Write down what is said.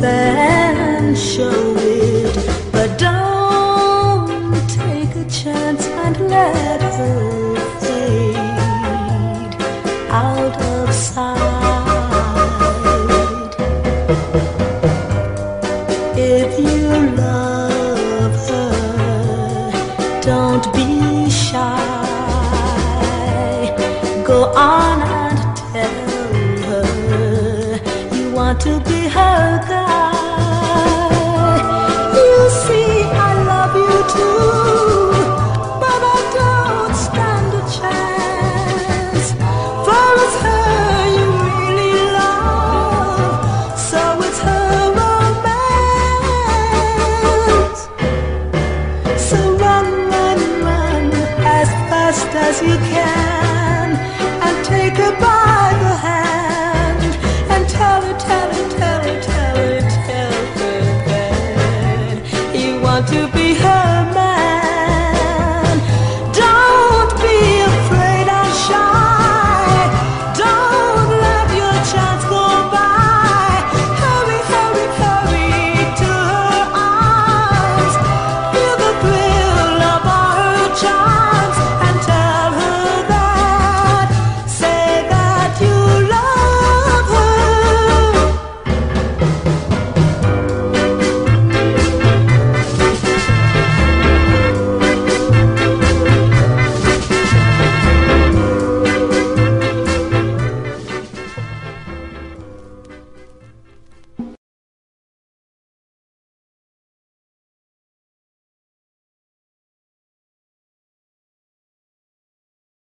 then show it. But don't take a chance and let her fade out of sight. If you love her, don't be shy. Go on. not to be her guy, You see, I love you too, but I don't stand a chance. For it's her you really love, so it's her romance. So run, run, run as fast as you can, and take a bite.